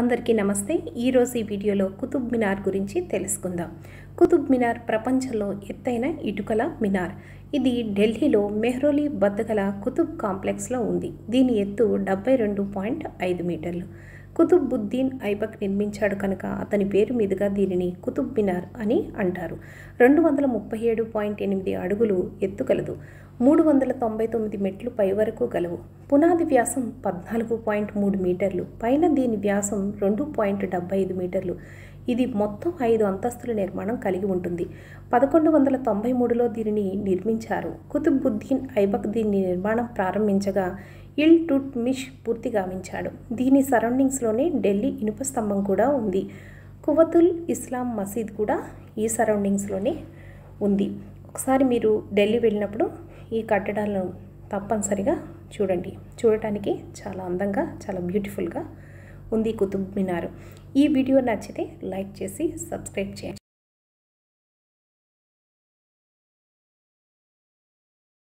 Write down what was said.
అందరికీ నమస్తే. ఈరోజు ఈ వీడియోలో కుతుబ్ మినార్ గురించి తెలుసుకుందాం. కుతుబ్ మినార్ ప్రపంచంలో ఎత్తైన ఇటుకల మినార్. ఇది ఢిల్లీలో మెహ్రోలీ వద్ద గల కుతుబ్ కాంప్లెక్స్లో ఉంది. దీని ఎత్తు డెబ్బై రెండు పాయింట్ ఐదు మీటర్లు. కుతుబ్బుద్దీన్ ఐబక్ నిర్మించాడు కనుక అతని పేరు మీదుగా దీనిని కుతుబ్ మినార్ అని అంటారు. రెండు వందల ముప్పై ఏడు పాయింట్ ఎనిమిది అడుగులు ఎత్తు కలదు మూడు వందల తొంభై తొమ్మిది మెట్లు పై వరకు గలవు. పునాది వ్యాసం పద్నాలుగు పాయింట్ మూడు మీటర్లు పైన దీని వ్యాసం రెండు పాయింట్ డెబ్బై ఐదు మీటర్లు. ఇది మొత్తం ఐదు అంతస్తుల నిర్మాణం కలిగి ఉంటుంది. పదకొండు వందల తొంభై మూడులో దీనిని నిర్మించారు. కుతుబుద్దీన్ ఐబక్ దీని నిర్మాణం ప్రారంభించగా ఇల్ టుట్ మిష్ పూర్తి గావించాడు. దీని సరౌండింగ్స్లోనే ఢిల్లీ ఇనుప స్తంభం కూడా ఉంది. కువతుల్ ఇస్లాం మసీద్ కూడా ఈ సరౌండింగ్స్లోనే ఉంది. ఒకసారి మీరు ఢిల్లీ వెళ్ళినప్పుడు ఈ కట్టడాలను తప్పనిసరిగా చూడండి. చూడటానికి చాలా అందంగా చాలా బ్యూటిఫుల్గా ఉంది కుతుబ్ మినార్. ఈ వీడియో నచ్చితే లైక్ చేసి సబ్స్క్రైబ్ చేయండి.